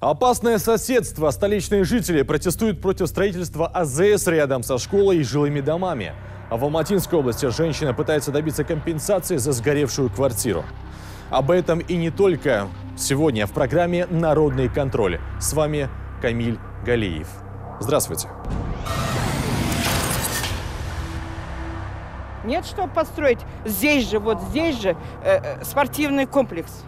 Опасное соседство. Столичные жители протестуют против строительства АЗС рядом со школой и жилыми домами. А в Алматинской области женщина пытается добиться компенсации за сгоревшую квартиру. Об этом и не только сегодня в программе «Народный контроль». С вами Камиль Галиев. Здравствуйте. Нет, что построить здесь же, вот здесь же э, э, спортивный комплекс.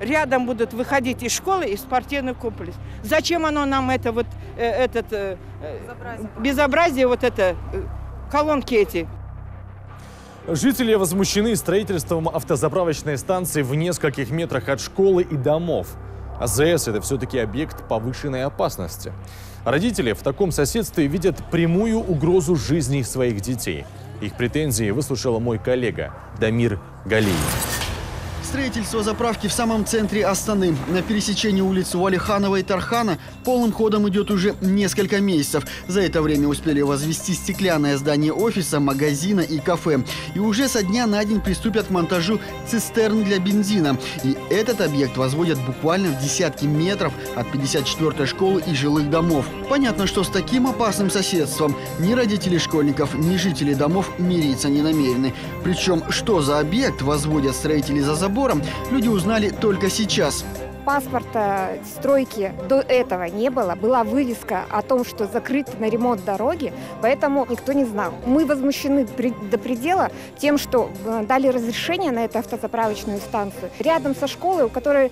Рядом будут выходить и школы, и спортивный комплекс. Зачем оно нам это вот э, этот э, безобразие. безобразие, вот это э, колонки эти? Жители возмущены строительством автозаправочной станции в нескольких метрах от школы и домов. АЗС – это все-таки объект повышенной опасности. Родители в таком соседстве видят прямую угрозу жизни своих детей – их претензии выслушала мой коллега Дамир Галиев. Строительство заправки в самом центре Астаны. На пересечении улиц Валиханова и Тархана полным ходом идет уже несколько месяцев. За это время успели возвести стеклянное здание офиса, магазина и кафе. И уже со дня на день приступят к монтажу цистерн для бензина. И этот объект возводят буквально в десятки метров от 54-й школы и жилых домов. Понятно, что с таким опасным соседством ни родители школьников, ни жители домов мириться не намерены. Причем, что за объект возводят строители за забор, забором, люди узнали только сейчас. Паспорта стройки до этого не было. Была вывеска о том, что закрыт на ремонт дороги, поэтому никто не знал. Мы возмущены до предела тем, что э, дали разрешение на эту автозаправочную станцию рядом со школой, у которой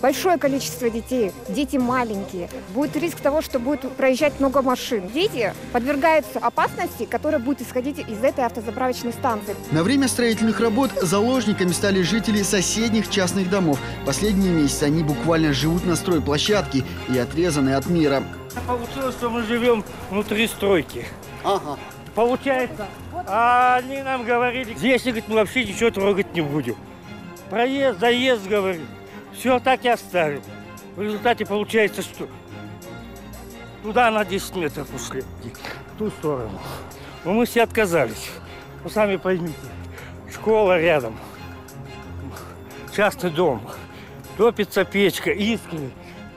большое количество детей, дети маленькие. Будет риск того, что будет проезжать много машин. Дети подвергаются опасности, которая будет исходить из этой автозаправочной станции. На время строительных работ заложниками стали жители соседних частных домов. Последние месяцы они буквально живут на стройплощадке и отрезаны от мира. Получилось, что мы живем внутри стройки. Ага. Получается, а они нам говорили, здесь, говорит, мы вообще ничего трогать не будем. Проезд, заезд, говорит. Все так и оставим. В результате получается, что туда на 10 метров ушли, в ту сторону. Но мы все отказались. Вы сами поймите, школа рядом, частный дом, топится печка, искры,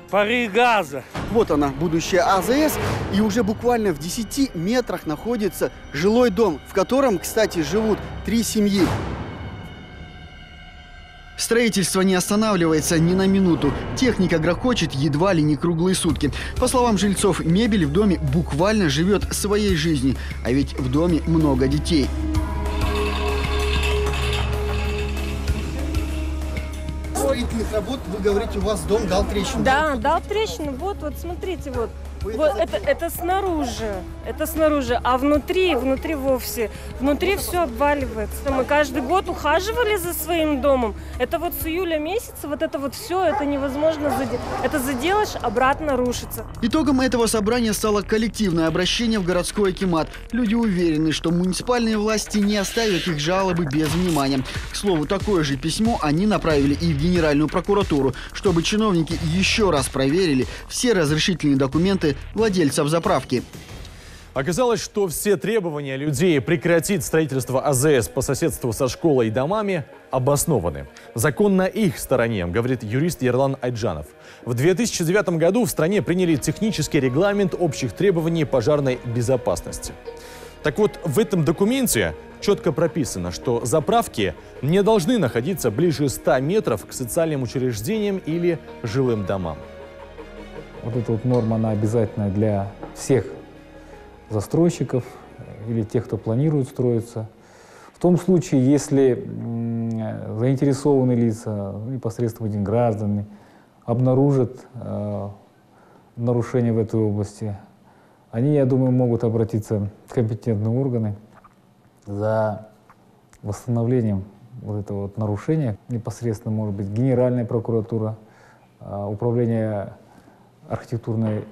пары газа. Вот она, будущая АЗС, и уже буквально в 10 метрах находится жилой дом, в котором, кстати, живут три семьи. Строительство не останавливается ни на минуту. Техника грохочет едва ли не круглые сутки. По словам жильцов, мебель в доме буквально живет своей жизнью. А ведь в доме много детей. строительных работ, вы говорите, у вас дом дал трещину. Да, дал трещину. Вот, вот, смотрите, вот. Вот это, это снаружи, это снаружи, а внутри, внутри вовсе, внутри все обваливается. Мы каждый год ухаживали за своим домом. Это вот с июля месяца, вот это вот все, это невозможно заделать. Это заделаешь, обратно рушится. Итогом этого собрания стало коллективное обращение в городской акимат. Люди уверены, что муниципальные власти не оставят их жалобы без внимания. К слову, такое же письмо они направили и в Генеральную прокуратуру, чтобы чиновники еще раз проверили все разрешительные документы документы владельцев заправки. Оказалось, что все требования людей прекратить строительство АЗС по соседству со школой и домами обоснованы. Закон на их стороне, говорит юрист Ерлан Айджанов. В 2009 году в стране приняли технический регламент общих требований пожарной безопасности. Так вот, в этом документе четко прописано, что заправки не должны находиться ближе 100 метров к социальным учреждениям или жилым домам. Вот эта вот норма, она обязательна для всех застройщиков или тех, кто планирует строиться. В том случае, если заинтересованные лица, непосредственно граждане, обнаружат э, нарушения в этой области, они, я думаю, могут обратиться в компетентные органы за восстановлением вот этого вот нарушения. Непосредственно, может быть, Генеральная прокуратура, э, Управление архитектурной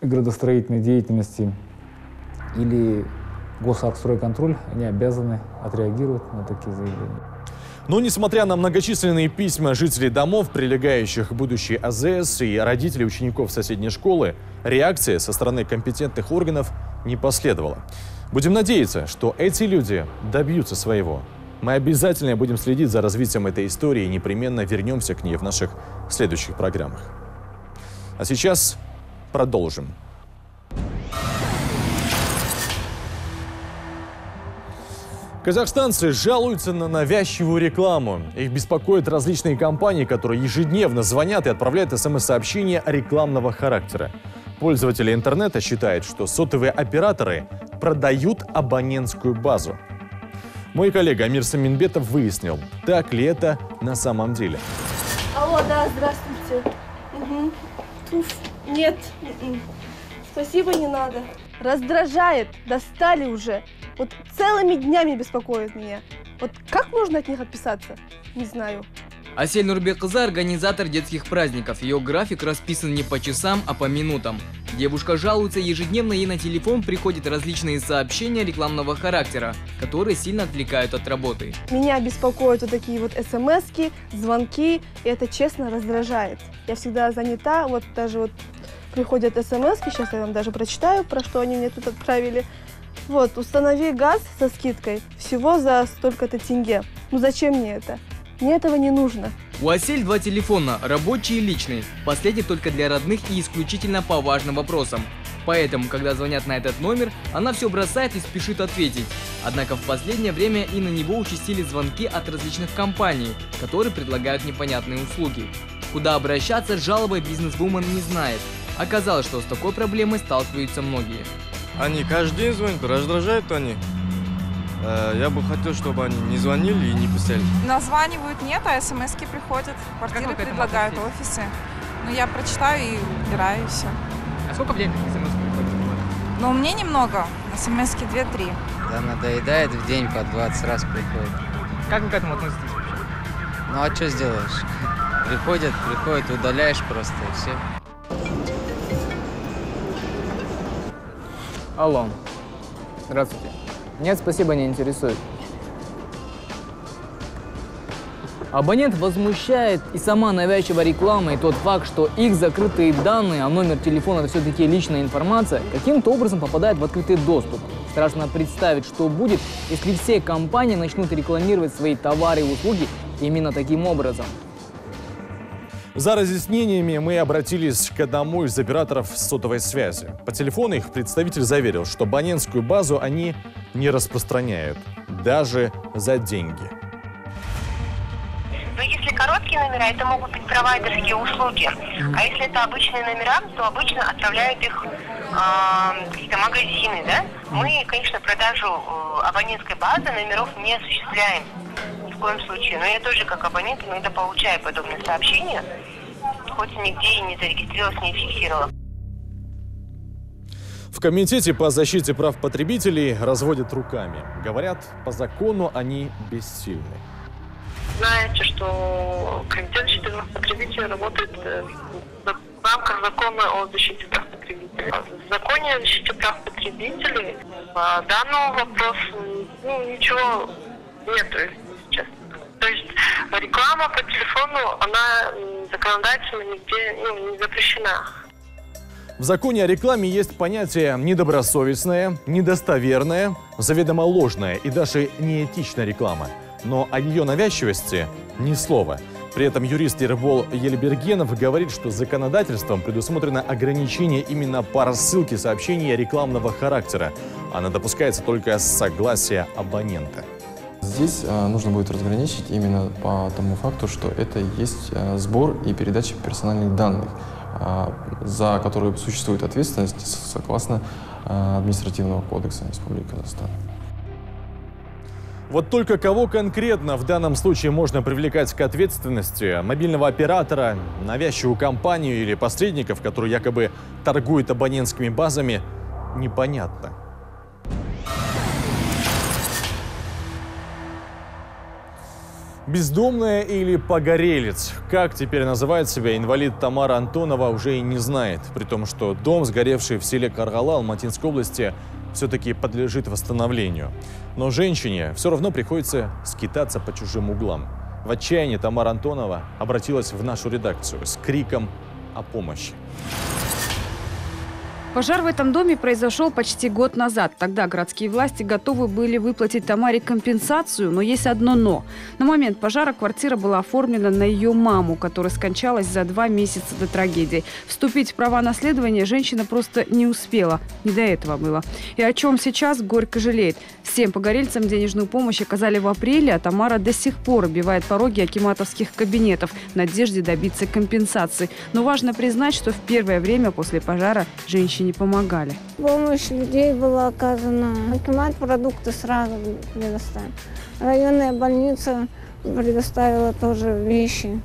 и градостроительной деятельности или госархстройконтроль, они обязаны отреагировать на такие заявления. Но несмотря на многочисленные письма жителей домов, прилегающих к будущей АЗС и родителей учеников соседней школы, реакция со стороны компетентных органов не последовала. Будем надеяться, что эти люди добьются своего. Мы обязательно будем следить за развитием этой истории и непременно вернемся к ней в наших следующих программах. А сейчас продолжим. Казахстанцы жалуются на навязчивую рекламу. Их беспокоят различные компании, которые ежедневно звонят и отправляют смс-сообщения рекламного характера. Пользователи интернета считают, что сотовые операторы продают абонентскую базу. Мой коллега Амир Саминбетов выяснил, так ли это на самом деле. Алло, да, здравствуйте. Туф, нет. м-м. Спасибо, не надо. Раздражает, достали уже. Вот целыми днями беспокоит меня. Вот как можно от них отписаться? Не знаю. Асель Нурбекыза – организатор детских праздников. Ее график расписан не по часам, а по минутам. Девушка жалуется, ежедневно ей на телефон приходят различные сообщения рекламного характера, которые сильно отвлекают от работы. Меня беспокоят вот такие вот смски, звонки, и это честно раздражает. Я всегда занята, вот даже вот приходят смс, сейчас я вам даже прочитаю, про что они мне тут отправили. Вот, установи газ со скидкой всего за столько-то тенге. Ну зачем мне это? Мне этого не нужно. У Асель два телефона – рабочий и личный. Последний только для родных и исключительно по важным вопросам. Поэтому, когда звонят на этот номер, она все бросает и спешит ответить. Однако в последнее время и на него участили звонки от различных компаний, которые предлагают непонятные услуги. Куда обращаться с жалобой бизнес-вумен не знает. Оказалось, что с такой проблемой сталкиваются многие. Они каждый день звонят, раздражают они. Э, Я бы хотел, чтобы они не звонили и не писали. Названивают нет, а смс приходят. Квартиры предлагают, офисы. Ну, я прочитаю и убираю, и все. А сколько в день смс приходит? Но мне немного, смс 2-3. Да надоедает в день по 20 раз приходит. Как вы к этому относитесь вообще? Ну а что сделаешь? Приходят, приходят, удаляешь просто и все. Алло. Здравствуйте. Нет, спасибо, не интересует. Абонент возмущает и сама навязчивая реклама, и тот факт, что их закрытые данные, а номер телефона это все-таки личная информация, каким-то образом попадает в открытый доступ. Страшно представить, что будет, если все компании начнут рекламировать свои товары и услуги именно таким образом. За разъяснениями мы обратились к одному из операторов сотовой связи. По телефону их представитель заверил, что абонентскую базу они не распространяют, даже за деньги. Но если короткие номера, это могут быть провайдерские услуги. А если это обычные номера, то обычно отправляют их э, какие-то магазины, да? Мы, конечно, продажу э, абонентской базы номеров не осуществляем в коем случае. Но я тоже, как абонент, иногда получаю подобные сообщения, хоть нигде и не зарегистрировалась, не фиксировала. В Комитете по защите прав потребителей разводят руками. Говорят, по закону они бессильны. Знаете, что Комитет защиты прав потребителей работает э, в рамках закона о защите прав потребителей. В законе о защите прав потребителей по данному вопросу ну, ничего нет. То есть реклама по телефону, она законодательно нигде ну, не запрещена. В законе о рекламе есть понятие недобросовестная, недостоверная, заведомо ложная и даже неэтичная реклама. Но о ее навязчивости ни слова. При этом юрист Ербол Ельбергенов говорит, что законодательством предусмотрено ограничение именно по рассылке сообщений рекламного характера. Она допускается только с согласия абонента. Здесь э, нужно будет разграничить именно по тому факту, что это есть э, сбор и передача персональных данных, э, за которые существует ответственность согласно административного кодекса Республики Казахстан. Вот только кого конкретно в данном случае можно привлекать к ответственности? Мобильного оператора, навязчивую компанию или посредников, которые якобы торгуют абонентскими базами, непонятно. Бездомная или погорелец? Как теперь называет себя инвалид Тамара Антонова, уже и не знает. При том, что дом, сгоревший в селе Каргала Алматинской области, все-таки подлежит восстановлению. Но женщине все равно приходится скитаться по чужим углам. В отчаянии Тамара Антонова обратилась в нашу редакцию с криком о помощи. Пожар в этом доме произошел почти год назад. Тогда городские власти готовы были выплатить Тамаре компенсацию, но есть одно «но». На момент пожара квартира была оформлена на ее маму, которая скончалась за два месяца до трагедии. Вступить в права наследования женщина просто не успела. Не до этого было. И о чем сейчас горько жалеет. Всем погорельцам денежную помощь оказали в апреле, а Тамара до сих пор обивает пороги акиматовских кабинетов в надежде добиться компенсации. Но важно признать, что в первое время после пожара женщине помогали. Помощь людей была оказана. Акимат продукты сразу предоставил. Районная больница предоставила тоже вещи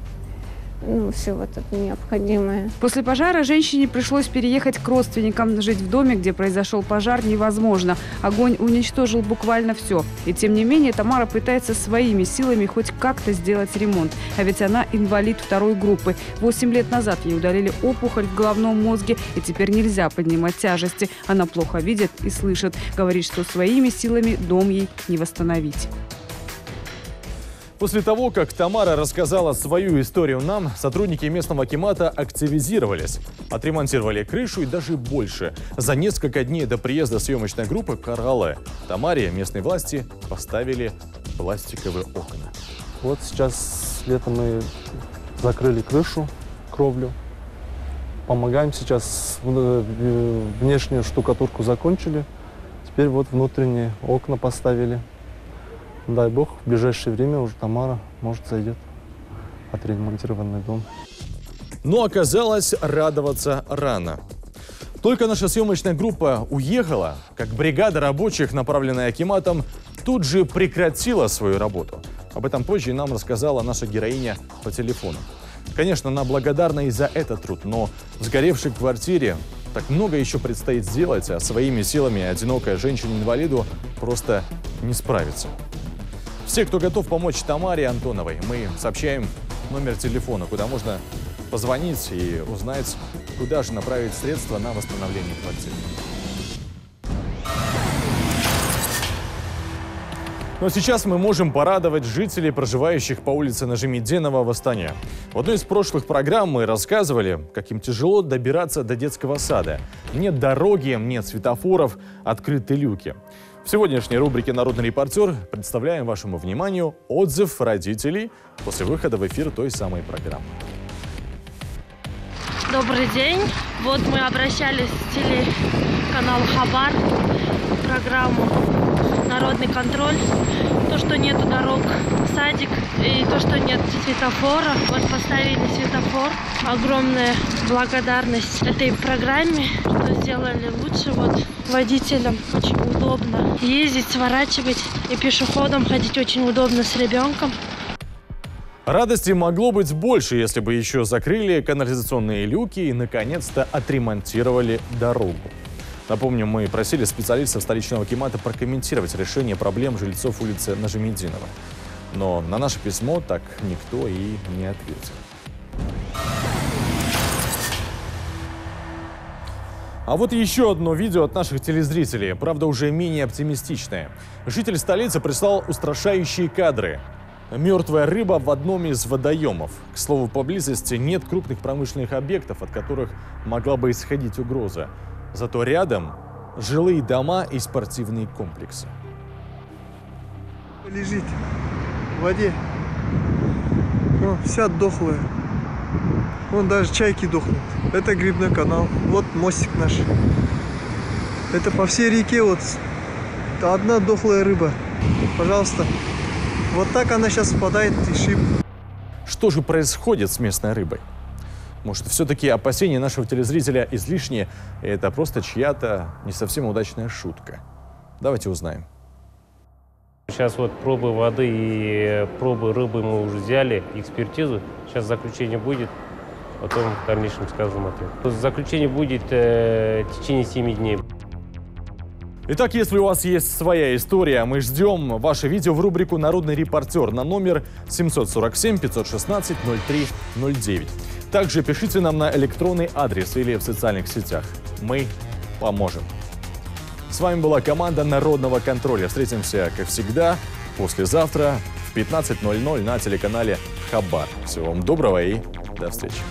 ну, все вот это необходимое. После пожара женщине пришлось переехать к родственникам. Жить в доме, где произошел пожар, невозможно. Огонь уничтожил буквально все. И тем не менее Тамара пытается своими силами хоть как-то сделать ремонт. А ведь она инвалид второй группы. Восемь лет назад ей удалили опухоль в головном мозге, и теперь нельзя поднимать тяжести. Она плохо видит и слышит. Говорит, что своими силами дом ей не восстановить. После того, как Тамара рассказала свою историю нам, сотрудники местного Акимата активизировались. Отремонтировали крышу и даже больше. За несколько дней до приезда съемочной группы Каргале Тамаре местные власти поставили пластиковые окна. Вот сейчас летом мы закрыли крышу, кровлю. Помогаем сейчас, э, внешнюю штукатурку закончили. Теперь вот внутренние окна поставили. Дай бог, в ближайшее время уже Тамара, может, зайдет отремонтированный дом. Но оказалось, радоваться рано. Только наша съемочная группа уехала, как бригада рабочих, направленная Акиматом, тут же прекратила свою работу. Об этом позже нам рассказала наша героиня по телефону. Конечно, она благодарна и за этот труд, но в сгоревшей квартире так много еще предстоит сделать, а своими силами одинокая женщина-инвалиду просто не справится. Все, кто готов помочь Тамаре Антоновой, мы сообщаем номер телефона, куда можно позвонить и узнать, куда же направить средства на восстановление квартиры. Но сейчас мы можем порадовать жителей, проживающих по улице Нажимеденова в Астане. В одной из прошлых программ мы рассказывали, как им тяжело добираться до детского сада. Нет дороги, нет светофоров, открыты люки. В сегодняшней рубрике «Народный репортер» представляем вашему вниманию отзыв родителей после выхода в эфир той самой программы. Добрый день. Вот мы обращались в телеканал Хабар, программу «Народный контроль». То, что нету дорог садик и то, что нет светофора. Вот поставили светофор. Огромная благодарность этой программе, что сделали лучше. Вот водителям очень удобно ездить, сворачивать и пешеходам ходить очень удобно с ребенком. Радости могло быть больше, если бы еще закрыли канализационные люки и, наконец-то, отремонтировали дорогу. Напомню, мы просили специалистов столичного Кемата прокомментировать решение проблем жильцов улицы Нажемединова. Но на наше письмо так никто и не ответил. А вот еще одно видео от наших телезрителей, правда уже менее оптимистичное. Житель столицы прислал устрашающие кадры. Мертвая рыба в одном из водоемов. К слову, поблизости нет крупных промышленных объектов, от которых могла бы исходить угроза. Зато рядом жилые дома и спортивные комплексы. Лежит в воде. О, вся дохлая. Вон даже чайки дохнут. Это грибной канал. Вот мостик наш. Это по всей реке вот одна дохлая рыба. Пожалуйста. Вот так она сейчас впадает и шип. Что же происходит с местной рыбой? Может, все-таки опасения нашего телезрителя излишние, и это просто чья-то не совсем удачная шутка? Давайте узнаем. Сейчас вот пробы воды и пробы рыбы мы уже взяли, экспертизу. Сейчас заключение будет, потом в дальнейшем скажем ответ. Заключение будет э, в течение 7 дней. Итак, если у вас есть своя история, мы ждем ваше видео в рубрику «Народный репортер» на номер 747 516 0309. Также пишите нам на электронный адрес или в социальных сетях. Мы поможем. С вами была команда Народного контроля. Встретимся, как всегда, послезавтра в 15.00 на телеканале Хабар. Всего вам доброго и до встречи.